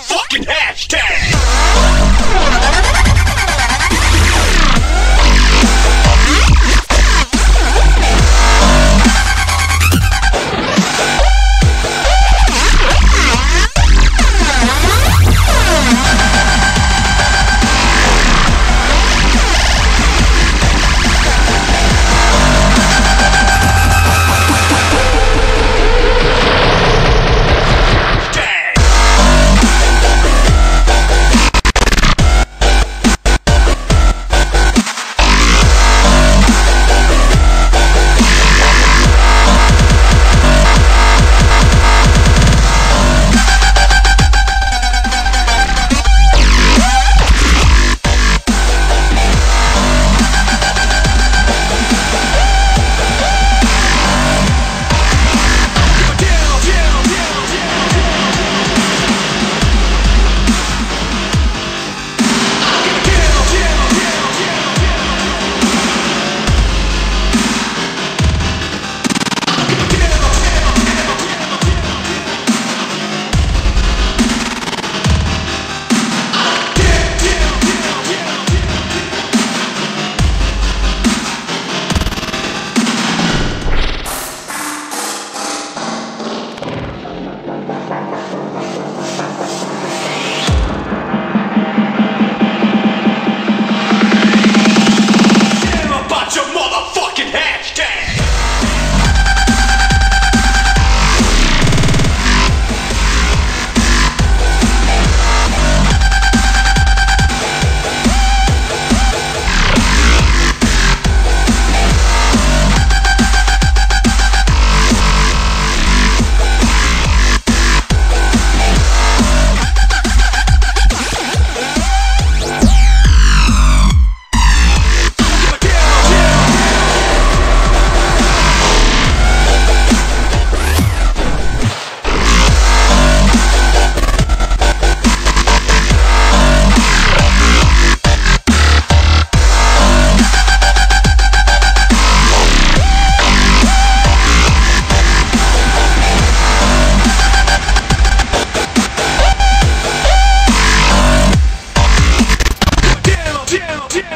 fucking head!